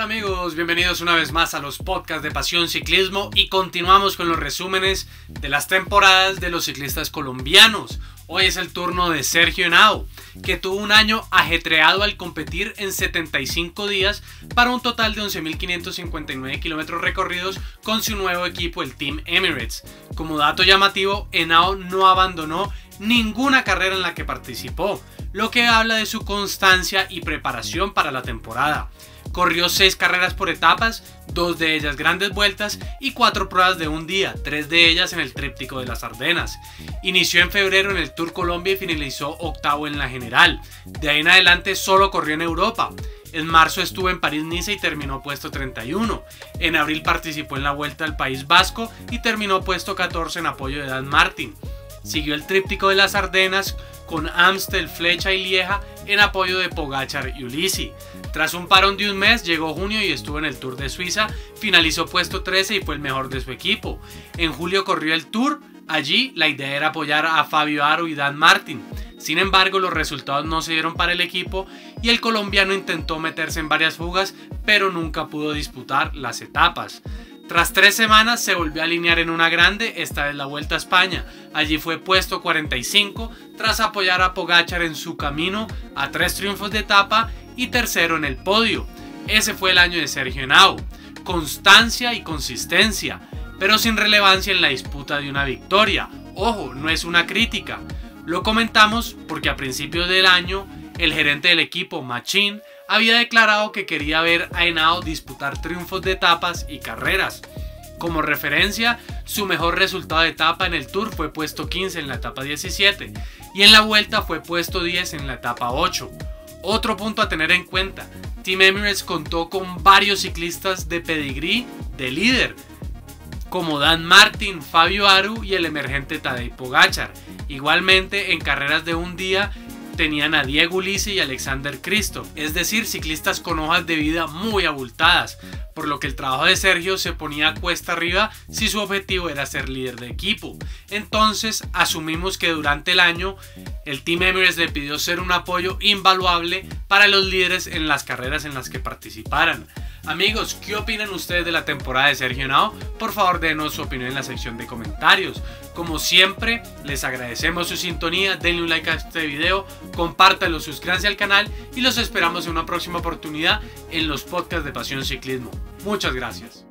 amigos? Bienvenidos una vez más a los podcasts de Pasión Ciclismo y continuamos con los resúmenes de las temporadas de los ciclistas colombianos. Hoy es el turno de Sergio Henao, que tuvo un año ajetreado al competir en 75 días para un total de 11.559 kilómetros recorridos con su nuevo equipo, el Team Emirates. Como dato llamativo, Henao no abandonó ninguna carrera en la que participó, lo que habla de su constancia y preparación para la temporada. Corrió 6 carreras por etapas, dos de ellas grandes vueltas y 4 pruebas de un día, tres de ellas en el tríptico de las Ardenas. Inició en febrero en el Tour Colombia y finalizó octavo en la general. De ahí en adelante solo corrió en Europa. En marzo estuvo en París-Niza y terminó puesto 31. En abril participó en la Vuelta al País Vasco y terminó puesto 14 en apoyo de Dan Martin. Siguió el tríptico de las Ardenas con Amstel, Flecha y Lieja en apoyo de Pogachar y Ulisi. Tras un parón de un mes, llegó junio y estuvo en el Tour de Suiza, finalizó puesto 13 y fue el mejor de su equipo. En julio corrió el Tour, allí la idea era apoyar a Fabio Aro y Dan Martin. Sin embargo, los resultados no se dieron para el equipo y el colombiano intentó meterse en varias fugas, pero nunca pudo disputar las etapas. Tras tres semanas se volvió a alinear en una grande, esta vez la Vuelta a España. Allí fue puesto 45 tras apoyar a Pogachar en su camino a tres triunfos de etapa y tercero en el podio. Ese fue el año de Sergio Henao. Constancia y consistencia, pero sin relevancia en la disputa de una victoria. Ojo, no es una crítica. Lo comentamos porque a principios del año el gerente del equipo, Machín, había declarado que quería ver a Henao disputar triunfos de etapas y carreras. Como referencia, su mejor resultado de etapa en el Tour fue puesto 15 en la etapa 17 y en la vuelta fue puesto 10 en la etapa 8. Otro punto a tener en cuenta, Team Emirates contó con varios ciclistas de pedigrí de líder, como Dan Martin, Fabio Aru y el emergente Tadej Pogachar. Igualmente en carreras de un día tenían a Diego Ulisse y Alexander Cristo, es decir, ciclistas con hojas de vida muy abultadas, por lo que el trabajo de Sergio se ponía cuesta arriba si su objetivo era ser líder de equipo. Entonces asumimos que durante el año el Team Emirates le pidió ser un apoyo invaluable para los líderes en las carreras en las que participaran. Amigos, ¿qué opinan ustedes de la temporada de Sergio Nao? Por favor, denos su opinión en la sección de comentarios. Como siempre, les agradecemos su sintonía, denle un like a este video, compártanlo, suscríbanse al canal y los esperamos en una próxima oportunidad en los podcasts de Pasión Ciclismo. Muchas gracias.